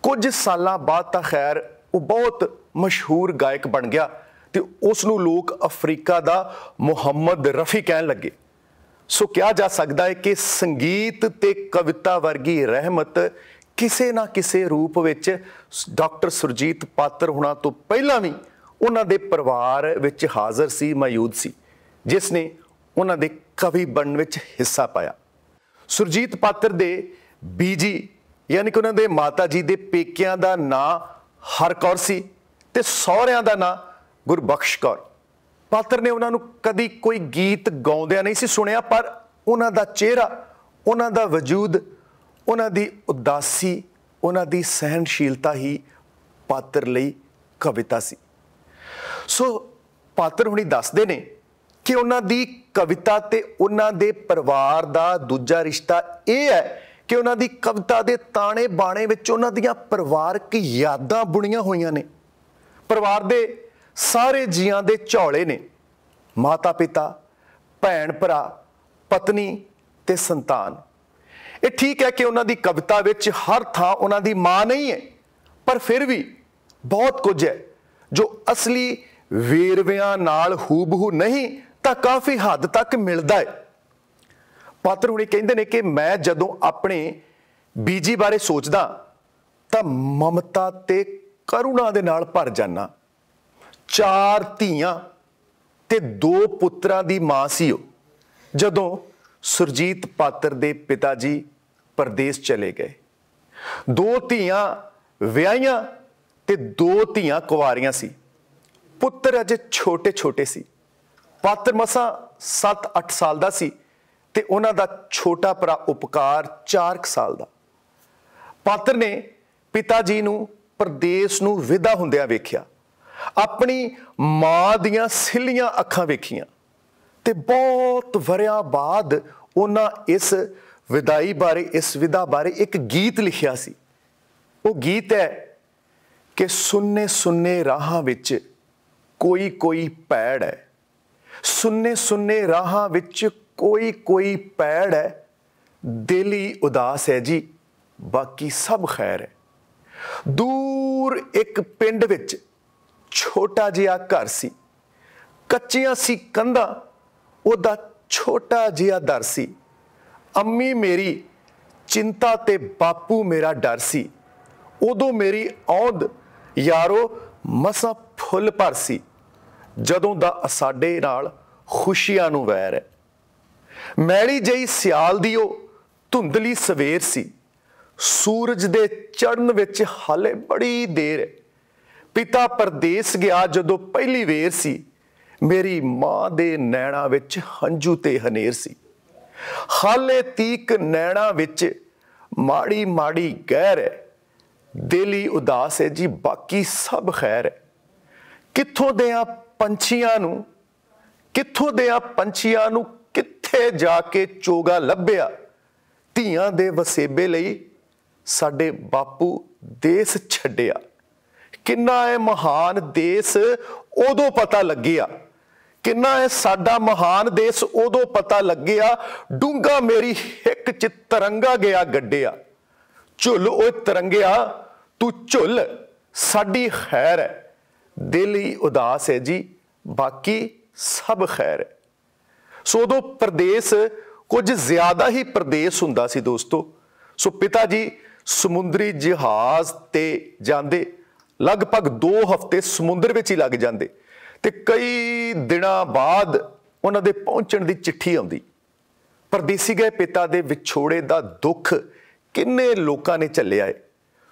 ਕੁਝ ਸਾਲਾਂ ਬਾਅਦ ਤਾਂ ਖੈਰ ਉਹ ਬਹੁਤ ਮਸ਼ਹੂਰ ਗਾਇਕ ਬਣ ਗਿਆ ਤੇ ਉਸ ਨੂੰ ਲੋਕ ਅਫਰੀਕਾ ਦਾ ਮੁਹੰਮਦ ਰਫੀ ਕਹਿਣ ਲੱਗੇ। ਸੋ ਕਿਹਾ ਜਾ ਸਕਦਾ ਹੈ ਕਿ ਸੰਗੀਤ ਤੇ ਕਵਿਤਾ ਵਰਗੀ ਰਹਿਮਤ ਕਿਸੇ ਨਾ ਕਿਸੇ ਰੂਪ ਵਿੱਚ ਡਾਕਟਰ ਸੁਰਜੀਤ ਪਾਤਰ ਹੁਣਾਂ ਤੋਂ ਪਹਿਲਾਂ ਵੀ ਉਹਨਾਂ ਦੇ ਪਰਿਵਾਰ ਵਿੱਚ ਹਾਜ਼ਰ ਸੀ, ਮੌਜੂਦ ਸੀ, ਜਿਸ ਨੇ ਉਹਨਾਂ ਦੇ ਕਵੀ ਬਣਨ ਵਿੱਚ ਹਿੱਸਾ ਪਾਇਆ। ਸੁਰਜੀਤ ਪਾਤਰ ਦੇ ਬੀਜੀ ਯਾਨੀ ਕਿ ਉਹਨਾਂ ਦੇ ਮਾਤਾ ਜੀ ਦੇ ਪੇਕਿਆਂ ਦਾ ਨਾਂ ਹਰਕੌਰ ਸੀ ਤੇ ਸਹੁਰਿਆਂ ਦਾ ਨਾਂ ਗੁਰਬਖਸ਼ ਕੌਰ। ਪਾਤਰ ਨੇ ਉਹਨਾਂ ਨੂੰ ਕਦੀ ਕੋਈ ਗੀਤ ਗਾਉਂਦਿਆਂ ਨਹੀਂ ਸੀ ਸੁਣਿਆ, ਪਰ ਉਹਨਾਂ ਦਾ ਚਿਹਰਾ, ਉਹਨਾਂ ਦਾ ਵਜੂਦ, ਉਹਨਾਂ ਦੀ ਉਦਾਸੀ, ਉਹਨਾਂ ਦੀ ਸਹਿਨਸ਼ੀਲਤਾ ਹੀ ਪਾਤਰ ਲਈ ਕਵਿਤਾ ਸੀ। ਸੋ ਪਾਤਰ ਹੁਣੀ ਦੱਸਦੇ ਨੇ ਕਿ ਉਹਨਾਂ ਦੀ ਕਵਿਤਾ ਤੇ ਉਹਨਾਂ ਦੇ ਪਰਿਵਾਰ ਦਾ ਦੂਜਾ ਰਿਸ਼ਤਾ ਇਹ ਹੈ ਕਿ ਉਹਨਾਂ ਦੀ ਕਵਿਤਾ ਦੇ ਤਾਣੇ ਬਾਣੇ ਵਿੱਚ ਉਹਨਾਂ ਦੀਆਂ ਪਰਿਵਾਰਕ ਯਾਦਾਂ ਬੁਣੀਆਂ ਹੋਈਆਂ ਨੇ। ਪਰਿਵਾਰ ਦੇ ਸਾਰੇ ਜੀਆਂ ਦੇ ਝੌਲੇ ਨੇ। ਮਾਤਾ ਪਿਤਾ ਭੈਣ ਭਰਾ ਪਤਨੀ ਤੇ ਸੰਤਾਨ। ਇਹ ਠੀਕ ਹੈ ਕਿ ਉਹਨਾਂ ਦੀ ਕਵਿਤਾ ਵਿੱਚ ਹਰ ਥਾਂ ਉਹਨਾਂ ਦੀ ਮਾਂ ਨਹੀਂ ਹੈ, ਪਰ ਫਿਰ ਵੀ ਬਹੁਤ ਕੁਝ ਹੈ, ਜੋ ਅਸਲੀ ਵੇਰਵਿਆਂ ਨਾਲ ਹੂਬਹੂ ਨਹੀਂ, ਤਾਂ ਕਾਫੀ ਹੱਦ ਤੱਕ ਮਿਲਦਾ ਹੈ। ਪਾਤਰ ਹੁਣੇ ਕਹਿੰਦੇ ਨੇ ਕਿ ਮੈਂ ਜਦੋਂ ਆਪਣੇ ਬੀਜੀ ਬਾਰੇ ਸੋਚਦਾ, ਤਾਂ ਮਮਤਾ ਤੇ ਕਰੁਣਾ ਦੇ ਨਾਲ ਭਰ ਜਾਣਾ ਚਾਰ ਧੀਆਂ ਤੇ ਦੋ ਪੁੱਤਰਾਂ ਦੀ ਮਾਂ ਸੀ ਉਹ। ਜਦੋਂ ਸੁਰਜੀਤ ਪਾਤਰ ਦੇ ਪਿਤਾ ਜੀ ਪਰਦੇਸ ਚਲੇ ਗਏ। ਦੋ ਧੀਆਂ ਵਿਆਹੀਆਂ ਤੇ ਦੋ ਧੀਆਂ ਕੁਵਾਰੀਆਂ ਸੀ। ਪੁੱਤਰ ਅਜੇ ਛੋਟੇ ਛੋਟੇ ਸੀ। ਪਾਤਰ ਮਸਾ 7-8 ਸਾਲ ਦਾ ਸੀ ਤੇ ਉਹਨਾਂ ਦਾ ਛੋਟਾ ਭਰਾ ਉਪਕਾਰ 4 ਸਾਲ ਦਾ। ਪਾਤਰ ਨੇ ਪਿਤਾ ਜੀ ਨੂੰ ਪਰਦੇਸ ਨੂੰ ਵਿਦਾ ਹੁੰਦਿਆਂ ਵੇਖਿਆ। ਆਪਣੀ ਮਾਂ ਦੀਆਂ ਸਿੱਲੀਆਂ ਅੱਖਾਂ ਵੇਖੀਆਂ ਤੇ ਬਹੁਤ ਵਰਿਆਂ ਬਾਅਦ ਉਹਨਾਂ ਇਸ ਵਿਦਾਈ ਬਾਰੇ, ਇਸ ਵਿਦਾ ਬਾਰੇ ਇੱਕ ਗੀਤ ਲਿਖਿਆ ਸੀ। ਉਹ ਗੀਤ ਹੈ ਕਿ ਸੁੰਨੇ ਸੁੰਨੇ ਰਾਹਾਂ ਵਿੱਚ ਕੋਈ ਕੋਈ ਪੈੜ ਹੈ। ਸੁੰਨੇ ਸੁੰਨੇ ਰਾਹਾਂ ਵਿੱਚ ਕੋਈ ਕੋਈ ਪੈੜ ਹੈ। ਦਿਲ ਹੀ ਉਦਾਸ ਹੈ ਜੀ, ਬਾਕੀ ਸਭ ਖੈਰ ਹੈ। ਦੂਰ ਇੱਕ ਪਿੰਡ ਵਿੱਚ ਛੋਟਾ ਜਿਹਾ ਘਰ ਸੀ। ਕੱਚੀਆਂ ਸੀ ਕੰਧਾਂ, ਉਹਦਾ ਛੋਟਾ ਜਿਹਾ ਦਰ ਸੀ। ਅੰਮੀ ਮੇਰੀ ਚਿੰਤਾ ਤੇ ਬਾਪੂ ਮੇਰਾ ਡਰ ਸੀ। ਉਦੋਂ ਮੇਰੀ ਔਂਦ ਯਾਰੋ ਮਸਾ ਫੁੱਲ ਭਰ ਸੀ। ਜਦੋਂ ਦਾ ਸਾਡੇ ਨਾਲ ਖੁਸ਼ੀਆਂ ਨੂੰ ਵੈਰ ਹੈ। ਮੈਲੀ ਜਈ ਸਿਆਲ ਦੀ ਉਹ ਧੁੰਦਲੀ ਸਵੇਰ ਸੀ। ਸੂਰਜ ਦੇ ਚੜਨ ਵਿੱਚ ਹਾਲੇ ਬੜੀ ਦੇਰ ਹੈ। ਪਿਤਾ ਪਰਦੇਸ ਗਿਆ ਜਦੋਂ ਪਹਿਲੀ ਵੇਰ ਸੀ। ਮੇਰੀ ਮਾਂ ਦੇ ਨੈਣਾ ਵਿੱਚ ਹੰਝੂ ਤੇ ਹਨੇਰ ਸੀ। ਹਾਲੇ ਤੀਕ ਨੈਣਾ ਵਿੱਚ ਮਾੜੀ ਮਾੜੀ ਗਹਿਰ ਹੈ। ਦਿਲ ਹੀ ਉਦਾਸ ਹੈ ਜੀ, ਬਾਕੀ ਸਭ ਖੈਰ ਹੈ। ਕਿੱਥੋਂ ਦੇ ਪੰਛੀਆਂ ਨੂੰ, ਕਿੱਥੋਂ ਦੇ ਪੰਛੀਆਂ ਨੂੰ ਕਿੱਥੇ ਜਾ ਕੇ ਚੋਗਾ ਲੱਭਿਆ? ਧੀਆਂ ਦੇ ਵਸੇਬੇ ਲਈ ਸਾਡੇ ਬਾਪੂ ਦੇਸ਼ ਛੱਡਿਆ। ਕਿੰਨਾ ਇਹ ਮਹਾਨ ਦੇਸ਼ ਉਦੋਂ ਪਤਾ ਲੱਗਿਆ? ਕਿੰਨਾ ਹੈ ਸਾਡਾ ਮਹਾਨ ਦੇਸ਼ ਉਦੋਂ ਪਤਾ ਲੱਗਿਆ? ਡੂੰਗਾ ਮੇਰੀ ਹਿੱਕ ਚ ਤਰੰਗਾ ਗਿਆ ਗੱਡਿਆ। ਝੁੱਲ ਉਹ ਤਰੰਗਿਆ, ਤੂੰ ਝੁੱਲ, ਸਾਡੀ ਖੈਰ ਹੈ ਦਿਲ ਹੀ ਉਦਾਸ ਹੈ ਜੀ, ਬਾਕੀ ਸਭ ਖੈਰ ਹੈ ਸੋ ਉਦੋਂ ਪ੍ਰਦੇਸ਼, ਕੁਝ ਜ਼ਿਆਦਾ ਹੀ ਪ੍ਰਦੇਸ਼ ਹੁੰਦਾ ਸੀ ਦੋਸਤੋ। ਸੋ ਪਿਤਾ ਜੀ ਸਮੁੰਦਰੀ ਜਹਾਜ਼ ਤੇ ਜਾਂਦੇ। ਲਗਭਗ 2 ਹਫ਼ਤੇ ਸਮੁੰਦਰ ਵਿੱਚ ਹੀ ਲੱਗ ਜਾਂਦੇ ਤੇ ਕਈ ਦਿਨਾਂ ਬਾਅਦ ਉਹਨਾਂ ਦੇ ਪਹੁੰਚਣ ਦੀ ਚਿੱਠੀ ਆਉਂਦੀ। ਪਰਦੇਸੀ ਗਏ ਪਿਤਾ ਦੇ ਵਿਛੋੜੇ ਦਾ ਦੁੱਖ ਕਿੰਨੇ ਲੋਕਾਂ ਨੇ ਝੱਲਿਆ ਏ।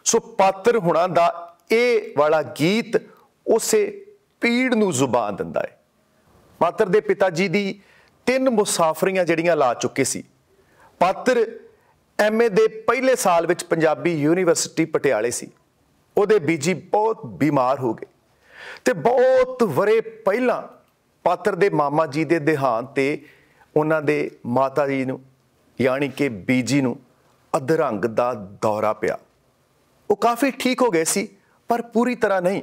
ਸੋ ਪਾਤਰ ਹੁਣਾਂ ਦਾ ਇਹ ਵਾਲਾ ਗੀਤ ਉਸੇ ਪੀੜ ਨੂੰ ਜ਼ੁਬਾਨ ਦਿੰਦਾ ਹੈ ਪਾਤਰ ਦੇ ਪਿਤਾ ਜੀ ਦੀ ਤਿੰਨ ਮੁਸਾਫਰੀਆਂ ਜਿਹੜੀਆਂ ਲਾ ਚੁੱਕੇ ਸੀ। ਪਾਤਰ ਐਮਏ ਦੇ ਪਹਿਲੇ ਸਾਲ ਵਿੱਚ ਪੰਜਾਬੀ ਯੂਨੀਵਰਸਿਟੀ ਪਟਿਆਲੇ ਸੀ। ਉਹਦੇ ਬੀਜੀ ਬਹੁਤ ਬਿਮਾਰ ਹੋ ਗਏ ਤੇ ਬਹੁਤ ਵਰੇ ਪਹਿਲਾਂ ਪਾਤਰ ਦੇ ਮਾਮਾ ਜੀ ਦੇ ਦੇਹਾਂਤ ਤੇ ਉਹਨਾਂ ਦੇ ਮਾਤਾ ਜੀ ਨੂੰ, ਯਾਨੀ ਕਿ ਬੀਜੀ ਨੂੰ ਅਧਰੰਗ ਦਾ ਦੌਰਾ ਪਿਆ। ਉਹ ਕਾਫੀ ਠੀਕ ਹੋ ਗਏ ਸੀ, ਪਰ ਪੂਰੀ ਤਰ੍ਹਾਂ ਨਹੀਂ।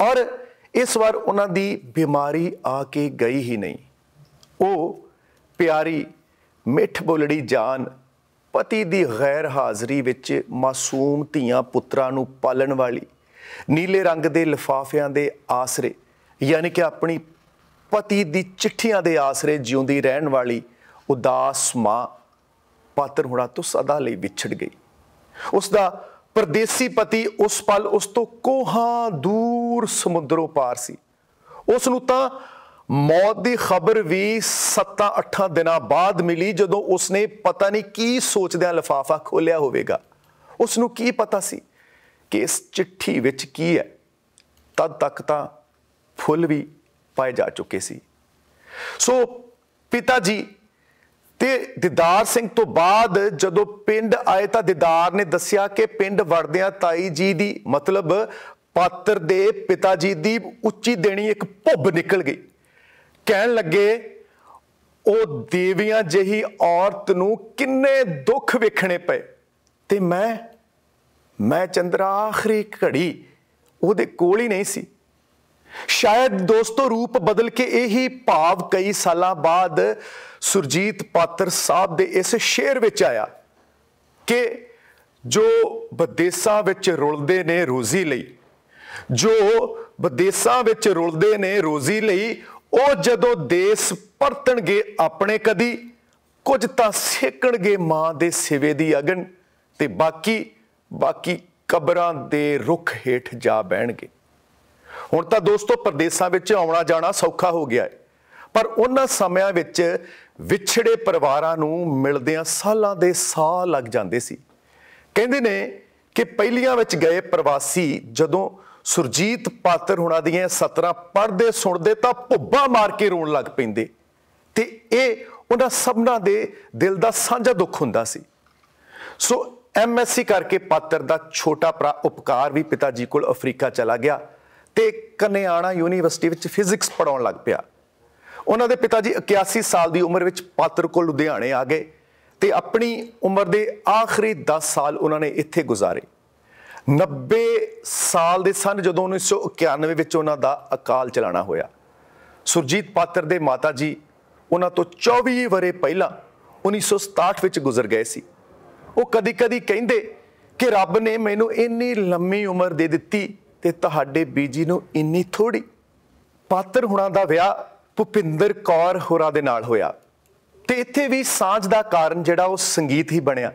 ਔਰ ਇਸ ਵਾਰ ਉਹਨਾਂ ਦੀ ਬਿਮਾਰੀ ਆ ਕੇ ਗਈ ਹੀ ਨਹੀਂ। ਉਹ ਪਿਆਰੀ ਮਿੱਠ ਬੋਲੜੀ ਜਾਨ ਪਤੀ ਦੀ ਗੈਰ ਹਾਜ਼ਰੀ ਵਿੱਚ ਮਾਸੂਮ ਧੀਆਂ ਪੁੱਤਰਾਂ ਨੂੰ ਪਾਲਣ ਵਾਲੀ, ਨੀਲੇ ਰੰਗ ਦੇ ਲਿਫਾਫਿਆਂ ਦੇ ਆਸਰੇ, ਯਾਨੀ ਕਿ ਆਪਣੀ ਪਤੀ ਦੀ ਚਿੱਠੀਆਂ ਦੇ ਆਸਰੇ ਜਿਉਂਦੀ ਰਹਿਣ ਵਾਲੀ ਉਦਾਸ ਮਾਂ ਪਾਤਰ ਹੁਣਾ ਤੋਂ ਸਦਾ ਲਈ ਵਿਛੜ ਗਈ। ਉਸ ਦਾ ਪਰਦੇਸੀ ਪਤੀ ਉਸ ਪਲ ਉਸ ਤੋਂ ਕੋਹਾਂ ਦੂਰ ਸਮੁੰਦਰੋਂ ਪਾਰ ਸੀ। ਉਸ ਨੂੰ ਤਾਂ ਮੌਤ ਦੀ ਖਬਰ ਵੀ 7-8 ਦਿਨਾਂ ਬਾਅਦ ਮਿਲੀ ਜਦੋਂ ਉਸਨੇ ਪਤਾ ਨਹੀਂ ਕੀ ਸੋਚਦਿਆਂ ਲਫਾਫਾ ਖੋਲਿਆ ਹੋਵੇਗਾ। ਉਸ ਨੂੰ ਕੀ ਪਤਾ ਸੀ ਕਿ ਇਸ ਚਿੱਠੀ ਵਿੱਚ ਕੀ ਹੈ? ਤਦ ਤੱਕ ਤਾਂ ਫੁੱਲ ਵੀ ਪਾਏ ਜਾ ਚੁੱਕੇ ਸੀ। ਸੋ ਪਿਤਾ ਜੀ, ਤੇ ਦਿਦਾਰ ਸਿੰਘ ਤੋਂ ਬਾਅਦ ਜਦੋਂ ਪਿੰਡ ਆਏ ਤਾਂ ਦਿਦਾਰ ਨੇ ਦੱਸਿਆ ਕਿ ਪਿੰਡ ਵੜਦਿਆਂ ਤਾਈ ਜੀ ਦੀ ਮਤਲਬ ਪਾਤਰ ਦੇ ਪਿਤਾ ਜੀ ਦੀ ਉੱਚੀ ਦੇਣੀ ਇੱਕ ਭੁੱਬ ਨਿਕਲ ਗਈ। ਕਹਿਣ ਲੱਗੇ, ਉਹ ਦੇਵੀਆਂ ਜਿਹੀ ਔਰਤ ਨੂੰ ਕਿੰਨੇ ਦੁੱਖ ਵੇਖਣੇ ਪਏ। ਤੇ ਮੈਂ ਮੈਂ ਚੰਦਰਾ ਆਖਰੀ ਘੜੀ ਉਹਦੇ ਕੋਲ ਹੀ ਨਹੀਂ ਸੀ। ਸ਼ਾਇਦ ਦੋਸਤੋ ਰੂਪ ਬਦਲ ਕੇ ਇਹੀ ਭਾਵ ਕਈ ਸਾਲਾਂ ਬਾਅਦ ਸੁਰਜੀਤ ਪਾਤਰ ਸਾਹਿਬ ਦੇ ਇਸ ਸ਼ੇਰ ਵਿੱਚ ਆਇਆ ਕਿ ਜੋ ਵਿਦੇਸ਼ਾਂ ਵਿੱਚ ਰੁਲਦੇ ਨੇ ਰੋਜ਼ੀ ਲਈ, ਜੋ ਵਿਦੇਸ਼ਾਂ ਵਿੱਚ ਰੁਲਦੇ ਨੇ ਰੋਜ਼ੀ ਲਈ ਉਹ ਜਦੋਂ ਦੇਸ਼ ਪਰਤਣਗੇ ਆਪਣੇ ਕਦੀ, ਕੁਝ ਤਾਂ ਸੇਕਣਗੇ ਮਾਂ ਦੇ ਸਿਵੇ ਦੀ ਅਗਨ ਤੇ ਬਾਕੀ ਬਾਕੀ ਕਬਰਾਂ ਦੇ ਰੁੱਖ ਹੇਠ ਜਾ ਬਹਿਣਗੇ। ਹੁਣ ਤਾਂ ਦੋਸਤੋ ਪਰਦੇਸਾਂ ਵਿੱਚ ਆਉਣਾ ਜਾਣਾ ਸੌਖਾ ਹੋ ਗਿਆ ਹੈ ਪਰ ਉਹਨਾਂ ਸਮਿਆਂ ਵਿੱਚ ਵਿਛੜੇ ਪਰਿਵਾਰਾਂ ਨੂੰ ਮਿਲਦਿਆਂ ਸਾਲਾਂ ਦੇ ਸਾਹ ਲੱਗ ਜਾਂਦੇ ਸੀ। ਕਹਿੰਦੇ ਨੇ ਕਿ ਪਹਿਲੀਆਂ ਵਿੱਚ ਗਏ ਪ੍ਰਵਾਸੀ ਜਦੋਂ ਸੁਰਜੀਤ ਪਾਤਰ ਹੁਣਾਂ ਦੀਆਂ ਸਤਰਾਂ ਪੜਦੇ ਸੁਣਦੇ ਤਾਂ ਭੁੱਬਾ ਮਾਰ ਕੇ ਰੋਣ ਲੱਗ ਪੈਂਦੇ। ਤੇ ਇਹ ਉਹਨਾਂ ਸਭਨਾਂ ਦੇ ਦਿਲ ਦਾ ਸਾਂਝਾ ਦੁੱਖ ਹੁੰਦਾ ਸੀ। ਸੋ ਐਮਐਸਸੀ ਕਰਕੇ ਪਾਤਰ ਦਾ ਛੋਟਾ ਭਰਾ ਉਪਕਾਰ ਵੀ ਪਿਤਾ ਜੀ ਕੋਲ ਅਫਰੀਕਾ ਚਲਾ ਗਿਆ ਤੇ ਕਨਿਆਣਾ ਯੂਨੀਵਰਸਿਟੀ ਵਿੱਚ ਫਿਜ਼ਿਕਸ ਪੜਾਉਣ ਲੱਗ ਪਿਆ। ਉਹਨਾਂ ਦੇ ਪਿਤਾ ਜੀ 81 ਸਾਲ ਦੀ ਉਮਰ ਵਿੱਚ ਪਾਤਰ ਕੋਲ ਲੁਧਿਆਣੇ ਆ ਗਏ ਤੇ ਆਪਣੀ ਉਮਰ ਦੇ ਆਖਰੀ 10 ਸਾਲ ਉਹਨਾਂ ਨੇ ਇੱਥੇ ਗੁਜ਼ਾਰੇ। 90 ਸਾਲ ਦੇ ਸਨ ਜਦੋਂ 1991 ਵਿੱਚ ਉਹਨਾਂ ਦਾ ਅਕਾਲ ਚਲਾਣਾ ਹੋਇਆ। ਸੁਰਜੀਤ ਪਾਤਰ ਦੇ ਮਾਤਾ ਜੀ ਉਹਨਾਂ ਤੋਂ 24 ਵਰੇ ਪਹਿਲਾਂ 1967 ਵਿੱਚ ਗੁਜ਼ਰ ਗਏ ਸੀ। ਉਹ ਕਦੀ-ਕਦੀ ਕਹਿੰਦੇ ਕਿ ਰੱਬ ਨੇ ਮੈਨੂੰ ਇੰਨੀ ਲੰਮੀ ਉਮਰ ਦੇ ਦਿੱਤੀ ਤੇ ਤੁਹਾਡੇ ਬੀਜੀ ਨੂੰ ਇੰਨੀ ਥੋੜੀ ਪਾਤਰ ਹੁਣਾਂ ਦਾ ਵਿਆਹ ਭੁਪਿੰਦਰ ਕੌਰ ਹੋਰਾਂ ਦੇ ਨਾਲ ਹੋਇਆ। ਤੇ ਇੱਥੇ ਵੀ ਸਾਂਝ ਦਾ ਕਾਰਨ ਜਿਹੜਾ ਉਹ ਸੰਗੀਤ ਹੀ ਬਣਿਆ।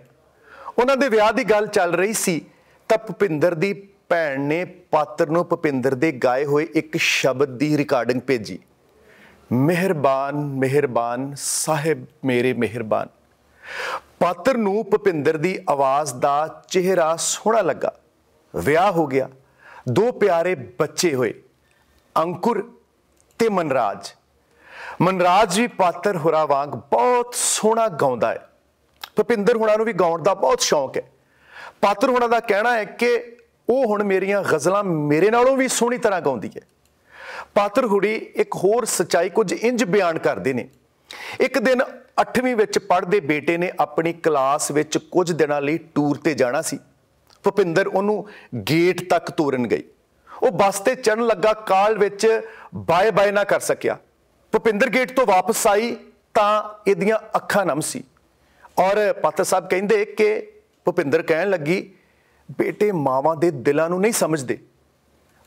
ਉਹਨਾਂ ਦੇ ਵਿਆਹ ਦੀ ਗੱਲ ਚੱਲ ਰਹੀ ਸੀ ਤਾਂ ਭੁਪਿੰਦਰ ਦੀ ਭੈਣ ਨੇ ਪਾਤਰ ਨੂੰ ਭੁਪਿੰਦਰ ਦੇ ਗਾਏ ਹੋਏ ਇੱਕ ਸ਼ਬਦ ਦੀ ਰਿਕਾਰਡਿੰਗ ਭੇਜੀ। ਮਿਹਰਬਾਨ ਮਿਹਰਬਾਨ, ਸਾਹਿਬ ਮੇਰੇ ਮਿਹਰਬਾਨ। ਪਾਤਰ ਨੂੰ ਭੁਪਿੰਦਰ ਦੀ ਆਵਾਜ਼ ਦਾ ਚਿਹਰਾ ਸੋਹਣਾ ਲੱਗਾ। ਵਿਆਹ ਹੋ ਗਿਆ। ਦੋ ਪਿਆਰੇ ਬੱਚੇ ਹੋਏ। ਅੰਕੁਰ ਤੇ ਮਨਰਾਜ। ਮਨਰਾਜ ਵੀ ਪਾਤਰ ਹੁਰਾ ਵਾਂਗ ਬਹੁਤ ਸੋਹਣਾ ਗਾਉਂਦਾ ਹੈ। ਭੁਪਿੰਦਰ ਹੁਣਾਂ ਨੂੰ ਵੀ ਗਾਉਣ ਦਾ ਬਹੁਤ ਸ਼ੌਂਕ ਹੈ। ਪਾਤਰ ਹੁਣਾਂ ਦਾ ਕਹਿਣਾ ਹੈ ਕਿ ਉਹ ਹੁਣ ਮੇਰੀਆਂ ਗ਼ਜ਼ਲਾਂ ਮੇਰੇ ਨਾਲੋਂ ਵੀ ਸੋਹਣੀ ਤਰ੍ਹਾਂ ਗਾਉਂਦੀ ਹੈ। ਪਾਤਰ ਹੁੜੀ ਇੱਕ ਹੋਰ ਸਚਾਈ ਕੁਝ ਇੰਜ ਬਿਆਨ ਕਰਦੇ ਨੇ। ਇੱਕ ਦਿਨ 8ਵੀਂ ਵਿੱਚ ਪੜ੍ਹਦੇ ਬੇਟੇ ਨੇ ਆਪਣੀ ਕਲਾਸ ਵਿੱਚ ਕੁਝ ਦਿਨਾਂ ਲਈ ਟੂਰ ਤੇ ਜਾਣਾ ਸੀ। ਭੁਪਿੰਦਰ ਉਹਨੂੰ ਗੇਟ ਤੱਕ ਤੋਰਨ ਗਈ। ਉਹ ਬੱਸ ਤੇ ਚੜਨ ਲੱਗਾ, ਕਾਲ ਵਿੱਚ ਬਾਏ ਬਾਏ ਨਾ ਕਰ ਸਕਿਆ। ਭੁਪਿੰਦਰ ਗੇਟ ਤੋਂ ਵਾਪਸ ਆਈ ਤਾਂ ਇਹਦੀਆਂ ਅੱਖਾਂ ਨਮ ਸੀ। ਔਰ ਪਾਤਰ ਸਾਹਿਬ ਕਹਿੰਦੇ ਕਿ ਭੁਪਿੰਦਰ ਕਹਿਣ ਲੱਗੀ, ਬੇਟੇ, ਮਾਵਾਂ ਦੇ ਦਿਲਾਂ ਨੂੰ ਨਹੀਂ ਸਮਝਦੇ।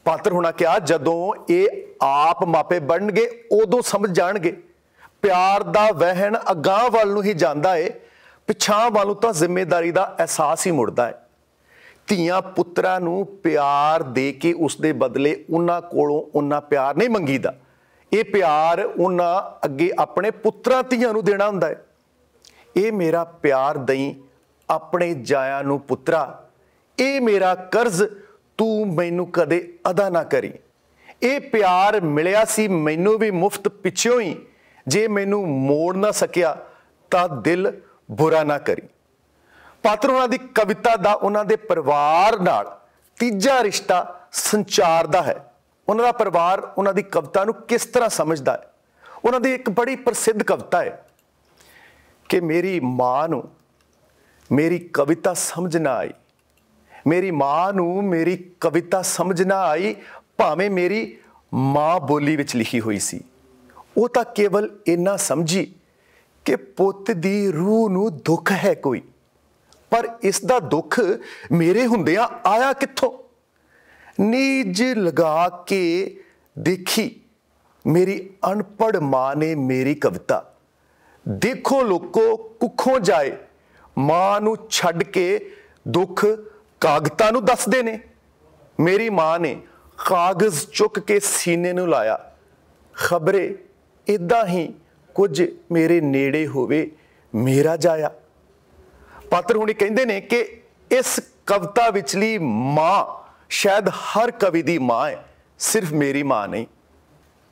ਪਾਤਰ ਹੋਣਾ ਕਿਹਾ, ਜਦੋਂ ਇਹ ਆਪ ਮਾਪੇ ਬਣਨਗੇ, ਉਦੋਂ ਸਮਝ ਜਾਣਗੇ। ਪਿਆਰ ਦਾ ਵਹਿਣ ਅਗਾਹ ਵੱਲ ਨੂੰ ਹੀ ਜਾਂਦਾ ਏ ਪਿਛਾਂ ਵੱਲ ਤਾਂ ਜ਼ਿੰਮੇਵਾਰੀ ਦਾ ਅਹਿਸਾਸ ਹੀ ਮੁੜਦਾ ਹੈ ਧੀਆਂ ਪੁੱਤਰਾਂ ਨੂੰ ਪਿਆਰ ਦੇ ਕੇ ਉਸ ਦੇ ਬਦਲੇ ਉਹਨਾਂ ਕੋਲੋਂ ਉਹਨਾਂ ਪਿਆਰ ਨਹੀਂ ਮੰਗੀਦਾ। ਇਹ ਪਿਆਰ ਉਹਨਾਂ ਅੱਗੇ ਆਪਣੇ ਪੁੱਤਰਾਂ ਧੀਆਂ ਨੂੰ ਦੇਣਾ ਹੁੰਦਾ ਹੈ ਇਹ ਮੇਰਾ ਪਿਆਰ ਦਈ ਆਪਣੇ ਜਾਇਆ ਨੂੰ ਪੁੱਤਰਾ, ਇਹ ਮੇਰਾ ਕਰਜ਼ ਤੂੰ ਮੈਨੂੰ ਕਦੇ ਅਦਾ ਨਾ ਕਰੀ। ਇਹ ਪਿਆਰ ਮਿਲਿਆ ਸੀ, ਮੈਨੂੰ ਵੀ ਮੁਫਤ ਪਿੱਛੋਂ ਹੀ। ਜੇ ਮੈਨੂੰ ਮੋੜ ਨਾ ਸਕਿਆ, ਤਾਂ ਦਿਲ ਬੁਰਾ ਨਾ ਕਰੀ। ਪਾਤਰ ਉਹਨਾਂ ਦੀ ਕਵਿਤਾ ਦਾ ਉਹਨਾਂ ਦੇ ਪਰਿਵਾਰ ਨਾਲ ਤੀਜਾ ਰਿਸ਼ਤਾ ਸੰਚਾਰ ਦਾ ਹੈ। ਉਹਨਾਂ ਦਾ ਪਰਿਵਾਰ ਉਹਨਾਂ ਦੀ ਕਵਿਤਾ ਨੂੰ ਕਿਸ ਤਰ੍ਹਾਂ ਸਮਝਦਾ ਹੈ? ਉਹਨਾਂ ਦੀ ਇੱਕ ਬੜੀ ਪ੍ਰਸਿੱਧ ਕਵਿਤਾ ਹੈ ਕਿ ਮੇਰੀ ਮਾਂ ਨੂੰ ਮੇਰੀ ਕਵਿਤਾ ਸਮਝ ਨਾ ਆਈ। ਮੇਰੀ ਮਾਂ ਨੂੰ ਮੇਰੀ ਕਵਿਤਾ ਸਮਝ ਨਾ ਆਈ, ਭਾਵੇਂ ਮੇਰੀ ਮਾਂ ਬੋਲੀ ਵਿੱਚ ਲਿਖੀ ਹੋਈ ਸੀ। ਉਹ ਤਾਂ ਕੇਵਲ ਇੰਨਾ ਸਮਝੀ ਕਿ ਪੁੱਤ ਦੀ ਰੂਹ ਨੂੰ ਦੁੱਖ ਹੈ ਕੋਈ, ਪਰ ਇਸ ਦਾ ਦੁੱਖ ਮੇਰੇ ਹੁੰਦਿਆਂ ਆਇਆ ਕਿੱਥੋਂ? ਨੀਜ ਲਗਾ ਕੇ ਦੇਖੀ, ਮੇਰੀ ਅਨਪੜ ਮਾਂ ਨੇ ਮੇਰੀ ਕਵਿਤਾ। ਦੇਖੋ ਲੋਕੋ ਕੁੱਖੋਂ ਜਾਏ ਮਾਂ ਨੂੰ ਛੱਡ ਕੇ ਦੁੱਖ ਕਾਗਤਾਂ ਨੂੰ ਦੱਸਦੇ ਨੇ। ਮੇਰੀ ਮਾਂ ਨੇ ਕਾਗਜ਼ ਚੁੱਕ ਕੇ ਸੀਨੇ ਨੂੰ ਲਾਇਆ। ਖਬਰੇ ਇਦਾਂ ਹੀ ਕੁਝ ਮੇਰੇ ਨੇੜੇ ਹੋਵੇ, ਮੇਰਾ ਜਾਇਆ। ਪਾਤਰ ਹੁਣੀ ਕਹਿੰਦੇ ਨੇ ਕਿ ਇਸ ਕਵਿਤਾ ਵਿਚਲੀ ਮਾਂ ਸ਼ਾਇਦ ਹਰ ਕਵੀ ਦੀ ਮਾਂ ਹੈ, ਸਿਰਫ ਮੇਰੀ ਮਾਂ ਨਹੀਂ।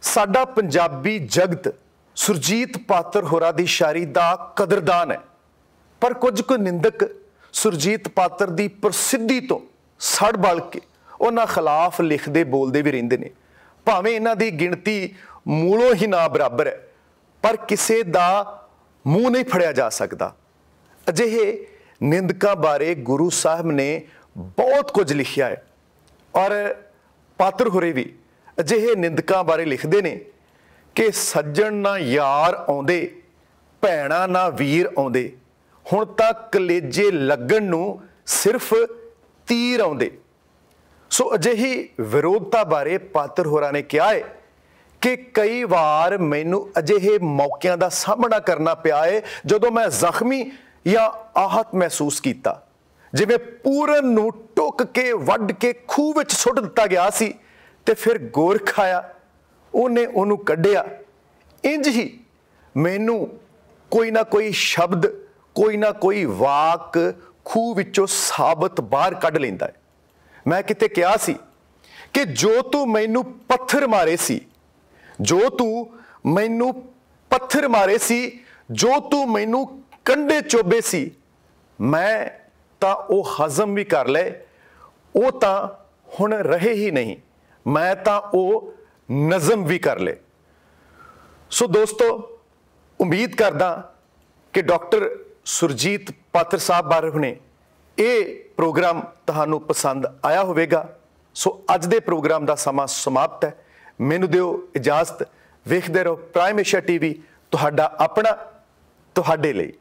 ਸਾਡਾ ਪੰਜਾਬੀ ਜਗਤ ਸੁਰਜੀਤ ਪਾਤਰ ਹੋਰਾਂ ਦੀ ਸ਼ਾਇਰੀ ਦਾ ਕਦਰਦਾਨ ਹੈ। ਪਰ ਕੁਝ ਕੁ ਨਿੰਦਕ ਸੁਰਜੀਤ ਪਾਤਰ ਦੀ ਪ੍ਰਸਿੱਧੀ ਤੋਂ ਸੜ ਬਲ ਕੇ ਉਹਨਾਂ ਖਿਲਾਫ ਲਿਖਦੇ ਬੋਲਦੇ ਵੀ ਰਹਿੰਦੇ ਨੇ। ਭਾਵੇਂ ਇਹਨਾਂ ਦੀ ਗਿਣਤੀ ਮੂਲੋਂ ਹੀ ਨਾ ਬਰਾਬਰ ਹੈ, ਪਰ ਕਿਸੇ ਦਾ ਮੂੰਹ ਨਹੀਂ ਫੜਿਆ ਜਾ ਸਕਦਾ। ਅਜਿਹੇ ਨਿੰਦਕਾਂ ਬਾਰੇ ਗੁਰੂ ਸਾਹਿਬ ਨੇ ਬਹੁਤ ਕੁਝ ਲਿਖਿਆ ਹੈ। ਔਰ ਪਾਤਰ ਹੋਰੇ ਵੀ ਅਜਿਹੇ ਨਿੰਦਕਾਂ ਬਾਰੇ ਲਿਖਦੇ ਨੇ ਕਿ ਸੱਜਣ ਨਾ ਯਾਰ ਆਉਂਦੇ, ਭੈਣਾ ਨਾ ਵੀਰ ਆਉਂਦੇ ਹੁਣ ਤਾਂ ਕਲੇਜੇ ਲੱਗਣ ਨੂੰ ਸਿਰਫ ਤੀਰ ਆਉਂਦੇ। ਸੋ ਅਜਿਹੀ ਵਿਰੋਧਤਾ ਬਾਰੇ ਪਾਤਰ ਹੋਰਾਂ ਨੇ ਕਿਹਾ ਹੈ ਕਿ ਕਈ ਵਾਰ ਮੈਨੂੰ ਅਜਿਹੇ ਮੌਕਿਆਂ ਦਾ ਸਾਹਮਣਾ ਕਰਨਾ ਪਿਆ ਹੈ ਜਦੋਂ ਮੈਂ ਜ਼ਖਮੀ ਜਾਂ ਆਹਤ ਮਹਿਸੂਸ ਕੀਤਾ। ਜਿਵੇਂ ਪੂਰਨ ਨੂੰ ਟੁੱਕ ਕੇ, ਵੱਢ ਕੇ ਖੂਹ ਵਿੱਚ ਸੁੱਟ ਦਿੱਤਾ ਗਿਆ ਸੀ ਤੇ ਫਿਰ ਗੋਰਖ ਆਇਆ ਉਹਨੇ ਉਹਨੂੰ ਕੱਢਿਆ। ਇੰਜ ਹੀ ਮੈਨੂੰ ਕੋਈ ਨਾ ਕੋਈ ਸ਼ਬਦ ਕੋਈ ਨਾ ਕੋਈ ਵਾਕ ਖੂਹ ਵਿੱਚੋਂ ਸਾਬਤ ਬਾਹਰ ਕੱਢ ਲੈਂਦਾ ਹੈ। ਮੈਂ ਕਿਤੇ ਕਿਹਾ ਸੀ ਕਿ ਜੋ ਤੂੰ ਮੈਨੂੰ ਪੱਥਰ ਮਾਰੇ ਸੀ, ਜੋ ਤੂੰ ਮੈਨੂੰ ਪੱਥਰ ਮਾਰੇ ਸੀ, ਜੋ ਤੂੰ ਮੈਨੂੰ ਕੰਡੇ ਚੋਬੇ ਸੀ, ਮੈਂ ਤਾਂ ਉਹ ਹਜ਼ਮ ਵੀ ਕਰ ਲਏ, ਉਹ ਤਾਂ ਹੁਣ ਰਹੇ ਹੀ ਨਹੀਂ, ਮੈਂ ਤਾਂ ਉਹ ਨਜ਼ਮ ਵੀ ਕਰ ਲਏ। ਸੋ ਦੋਸਤੋ, ਉਮੀਦ ਕਰਦਾ ਕਿ ਡਾਕਟਰ ਸੁਰਜੀਤ ਪਾਤਰ ਸਾਹਿਬ ਬਾਰੇ ਹੁਣੇ ਇਹ ਪ੍ਰੋਗਰਾਮ ਤੁਹਾਨੂੰ ਪਸੰਦ ਆਇਆ ਹੋਵੇਗਾ। ਸੋ ਅੱਜ ਦੇ ਪ੍ਰੋਗਰਾਮ ਦਾ ਸਮਾਂ ਸਮਾਪਤ ਹੈ। ਮੈਨੂੰ ਦਿਓ ਇਜਾਜ਼ਤ। ਵੇਖਦੇ ਰਹੋ ਪ੍ਰਾਈਮ ਏਸ਼ੀਆ ਟੀਵੀ ਤੁਹਾਡਾ ਆਪਣਾ, ਤੁਹਾਡੇ ਲਈ।